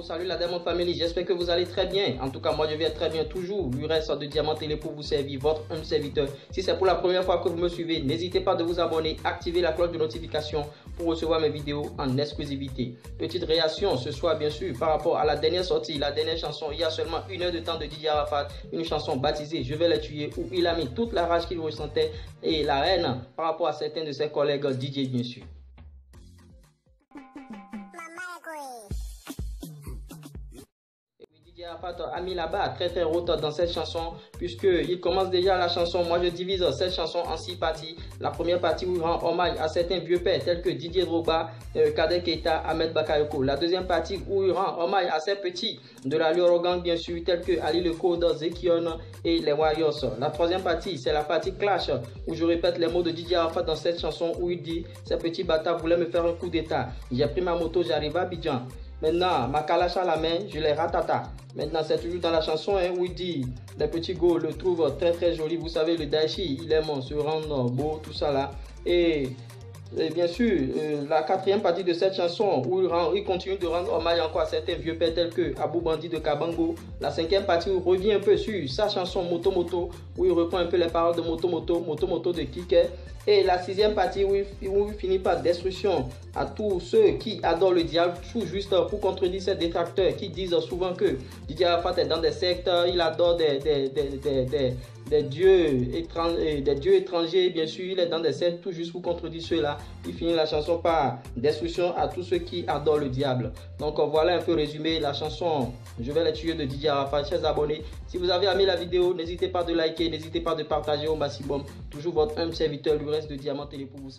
salue la Diamond Family, j'espère que vous allez très bien. En tout cas, moi je viens très bien toujours. Reste de Diamant Télé pour vous servir, votre homme serviteur. Si c'est pour la première fois que vous me suivez, n'hésitez pas de vous abonner, activer la cloche de notification pour recevoir mes vidéos en exclusivité. Petite réaction ce soir, bien sûr, par rapport à la dernière sortie, la dernière chanson. Il y a seulement une heure de temps de Didier Arafat, une chanson baptisée Je vais la tuer, où il a mis toute la rage qu'il ressentait et la haine par rapport à certains de ses collègues DJ, bien sûr. A mis la barre très très haute dans cette chanson puisque il commence déjà la chanson. Moi je divise cette chanson en six parties. La première partie où il rend hommage à certains vieux pères tels que Didier Drogba, euh, Kader Ahmed Bakayoko. La deuxième partie où il rend hommage à ces petits de la Lorogang bien sûr tels que Ali Le Code, Zekion et les Warriors. La troisième partie c'est la partie clash où je répète les mots de Didier Arafat dans cette chanson où il dit ces petits bâtards voulaient me faire un coup d'état. J'ai pris ma moto, j'arrive à Bidjan. Maintenant, ma calache à la main, je les ratata. Maintenant, c'est toujours dans la chanson hein, où il dit les petits go le trouvent très très joli. Vous savez, le Daichi, il aime se rendre beau, tout ça là. Et, bien sûr, euh, la quatrième partie de cette chanson où il, il, continue de rendre hommage encore à certains vieux pères tels que Abou Bandi de Kabango. La cinquième partie où il revient un peu sur sa chanson Moto Moto où il reprend un peu les paroles de Moto Moto, Moto Moto de Kike. Et la sixième partie où il, finit par destruction à tous ceux qui adorent le diable, tout juste pour contredire ces détracteurs qui disent souvent que Didier Arafat est dans des sectes, il adore des, des, des, des, étrangers, des dieux étrangers, bien sûr, il est dans des sectes, tout juste pour contredire cela. Il finit la chanson par destruction à tous ceux qui adorent le diable. Donc voilà un peu résumé la chanson Je vais les tuer de Didier Arafat. Chers abonnés, si vous avez aimé la vidéo, n'hésitez pas de liker, n'hésitez pas de partager au maximum. Toujours votre humble serviteur, le reste de Diamant Télé pour vous